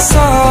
saw